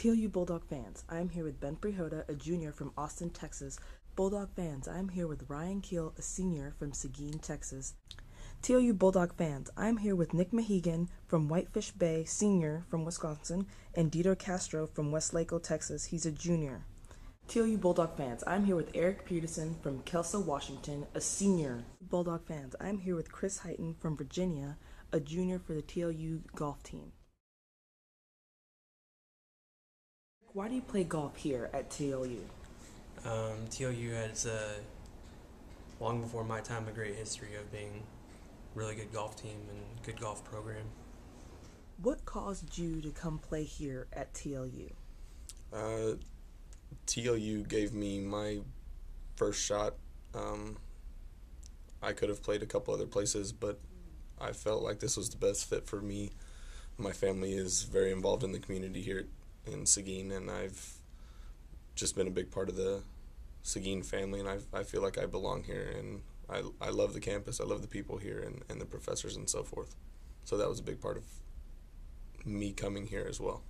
TLU Bulldog fans, I am here with Ben Prehoda, a junior from Austin, Texas. Bulldog fans, I am here with Ryan Kiel, a senior from Seguin, Texas. TLU Bulldog fans, I am here with Nick Mehigan from Whitefish Bay, senior from Wisconsin, and Dieter Castro from Weslaco, Texas. He's a junior. TLU Bulldog fans, I'm here with Erik Peterson from Kelso, Washington, a senior. Bulldog fans, I'm here with Chris Hyten from Virginia, a junior for the TLU golf team. Why do you play golf here at TLU? Um, TLU has, uh, long before my time, a great history of being a really good golf team and good golf program. What caused you to come play here at TLU? Uh, TLU gave me my first shot. Um, I could have played a couple other places, but I felt like this was the best fit for me. My family is very involved in the community here in Seguin, and I've just been a big part of the Seguin family, and I, I feel like I belong here, and I, I love the campus, I love the people here, and, and the professors and so forth. So that was a big part of me coming here as well.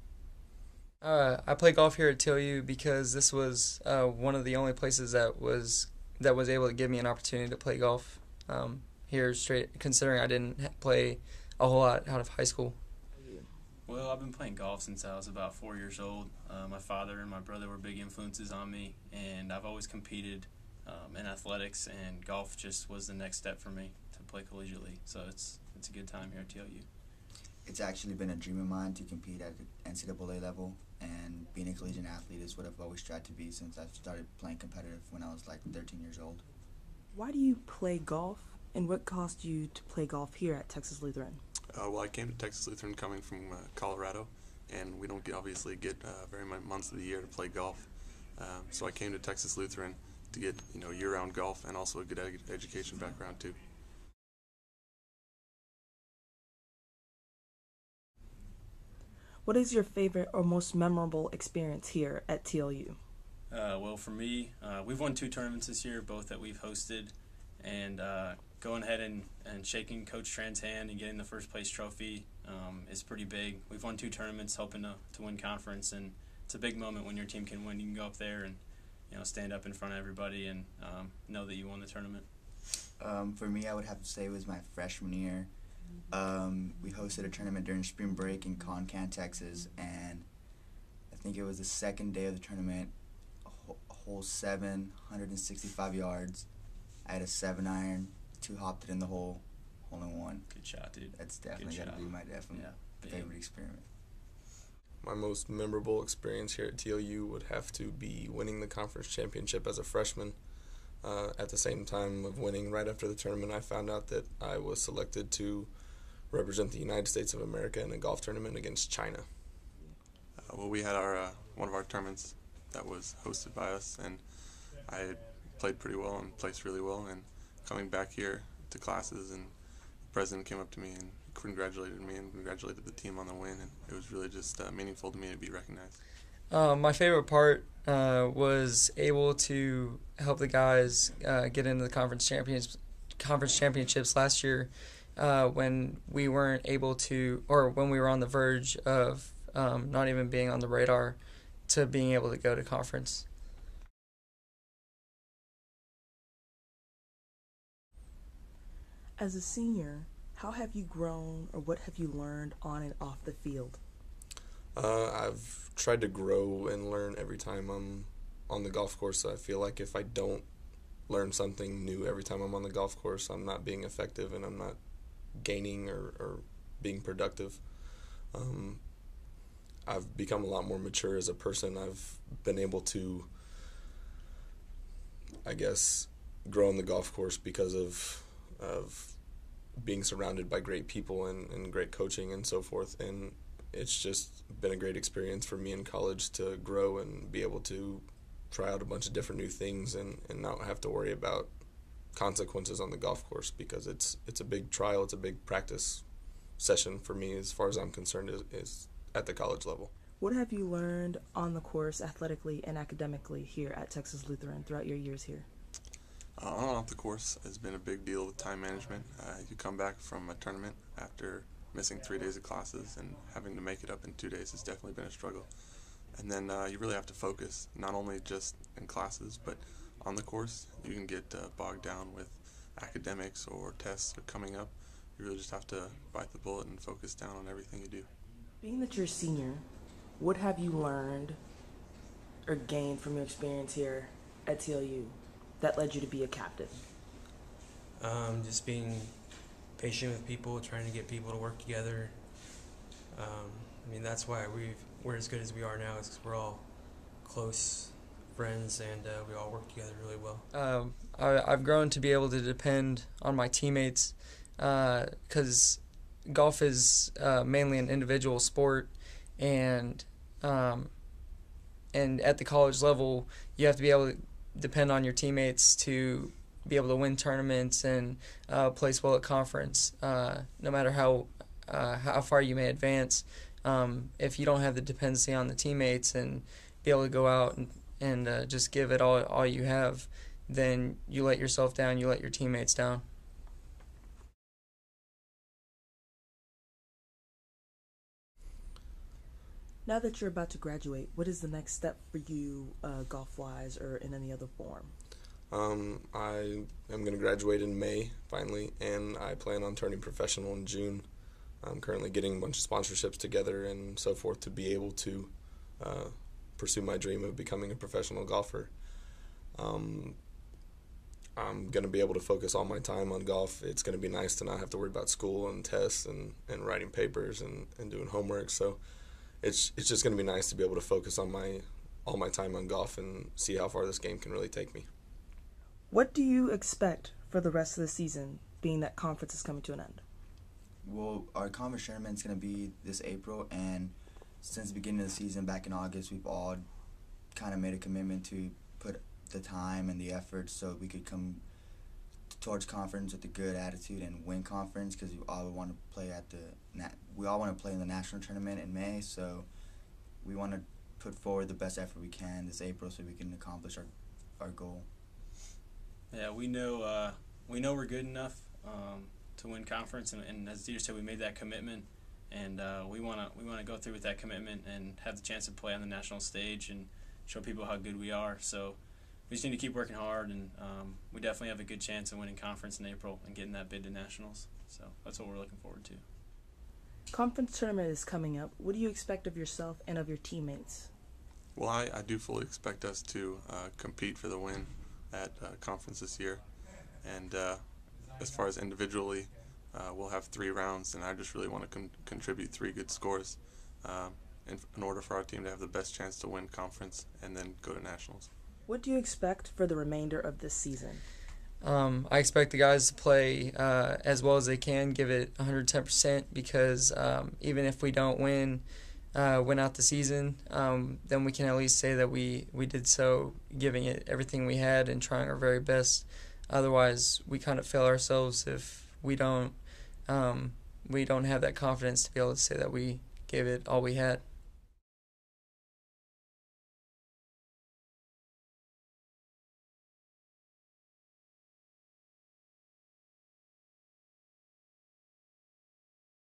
Uh, I play golf here at TLU because this was uh, one of the only places that was that was able to give me an opportunity to play golf um, here. Straight considering I didn't play a whole lot out of high school. Well, I've been playing golf since I was about four years old. Uh, my father and my brother were big influences on me, and I've always competed um, in athletics, and golf just was the next step for me to play collegiately. So it's it's a good time here at TLU. It's actually been a dream of mine to compete at the NCAA level, and being a collegiate athlete is what I've always tried to be since I started playing competitive when I was like 13 years old. Why do you play golf, and what caused you to play golf here at Texas Lutheran? Uh, well, I came to Texas Lutheran coming from uh, Colorado, and we don't get, obviously get uh, very many months of the year to play golf. Um, so I came to Texas Lutheran to get you know year-round golf and also a good ed- education background too. What is your favorite or most memorable experience here at TLU? Uh, well, for me, uh, we've won two tournaments this year, both that we've hosted, and uh, going ahead and, and shaking Coach Tran's hand and getting the first place trophy um, is pretty big. We've won two tournaments, hoping to, to win conference, and it's a big moment when your team can win. You can go up there and you know stand up in front of everybody and um, know that you won the tournament. Um, for me, I would have to say it was my freshman year. Um, we hosted a tournament during spring break in Concan, Texas, and I think it was the second day of the tournament. A, ho- a hole seven, 165 yards. I had a seven iron, two hopped it in the hole, hole in one. Good shot, dude. That's definitely got to be my definite Yeah, favorite experiment. My most memorable experience here at TLU would have to be winning the conference championship as a freshman. Uh, at the same time of winning, right after the tournament, I found out that I was selected to represent the United States of America in a golf tournament against China. Uh, well, we had our uh, one of our tournaments that was hosted by us, and I played pretty well and placed really well. And coming back here to classes, and the president came up to me and congratulated me and congratulated the team on the win, and it was really just uh, meaningful to me to be recognized. Uh, my favorite part uh, was able to help the guys uh, get into the conference champions conference championships last year uh, when we weren't able to, or when we were on the verge of um, not even being on the radar, to being able to go to conference. As a senior, how have you grown or what have you learned on and off the field? Uh, I've tried to grow and learn every time I'm on the golf course. I feel like if I don't learn something new every time I'm on the golf course, I'm not being effective and I'm not gaining or, or being productive. Um, I've become a lot more mature as a person. I've been able to, I guess, grow on the golf course because of of being surrounded by great people and, and great coaching and so forth. And it's just been a great experience for me in college to grow and be able to try out a bunch of different new things and, and not have to worry about consequences on the golf course because it's it's a big trial, it's a big practice session for me as far as I'm concerned is, is at the college level. What have you learned on the course athletically and academically here at Texas Lutheran throughout your years here? Uh, on and off the course has been a big deal with time management. Uh, you come back from a tournament after missing three days of classes and having to make it up in two days has definitely been a struggle. and then uh, you really have to focus, not only just in classes, but on the course. You can get uh, bogged down with academics or tests are coming up. You really just have to bite the bullet and focus down on everything you do. Being that you're a senior, what have you learned or gained from your experience here at TLU that led you to be a captain? Um, just being patient with people, trying to get people to work together. Um, I mean, that's why we've, we're as good as we are now, is because we're all close friends and uh, we all work together really well. Um, I, I've grown to be able to depend on my teammates because uh, golf is uh, mainly an individual sport, and um, and at the college level, you have to be able to depend on your teammates to be able to win tournaments and uh, place well at conference. Uh, no matter how uh, how far you may advance, um, if you don't have the dependency on the teammates and be able to go out and, and uh, just give it all all you have, then you let yourself down. You let your teammates down. Now that you're about to graduate, what is the next step for you, uh, golf wise or in any other form? Um, I am going to graduate in May finally, and I plan on turning professional in June. I'm currently getting a bunch of sponsorships together and so forth to be able to uh, pursue my dream of becoming a professional golfer. Um, I'm going to be able to focus all my time on golf. It's going to be nice to not have to worry about school and tests and, and writing papers and, and doing homework. So it's it's just going to be nice to be able to focus on my all my time on golf and see how far this game can really take me. What do you expect for the rest of the season, being that conference is coming to an end? Well, our conference tournament is going to be this April, and since the beginning of the season back in August, we've all kind of made a commitment to put the time and the effort so we could come towards conference with a good attitude and win conference because we all want to play at the we all want to play in the national tournament in May. So we want to put forward the best effort we can this April so we can accomplish our our goal. Yeah, we know uh, we know we're good enough um, to win conference, and, and as Dieter said, we made that commitment, and uh, we wanna we wanna go through with that commitment and have the chance to play on the national stage and show people how good we are. So we just need to keep working hard, and um, we definitely have a good chance of winning conference in April and getting that bid to nationals. So that's what we're looking forward to. Conference tournament is coming up. What do you expect of yourself and of your teammates? Well, I, I do fully expect us to uh, compete for the win at uh, conference this year. And uh, as far as individually, uh, we'll have three rounds, and I just really want to con- contribute three good scores um, in, in order for our team to have the best chance to win conference and then go to nationals. What do you expect for the remainder of this season? Um, I expect the guys to play uh, as well as they can, give it 110% because um, even if we don't win, uh, win out the season, um, then we can at least say that we, we did so, giving it everything we had and trying our very best. Otherwise, we kind of fail ourselves if we don't um, we don't have that confidence to be able to say that we gave it all we had.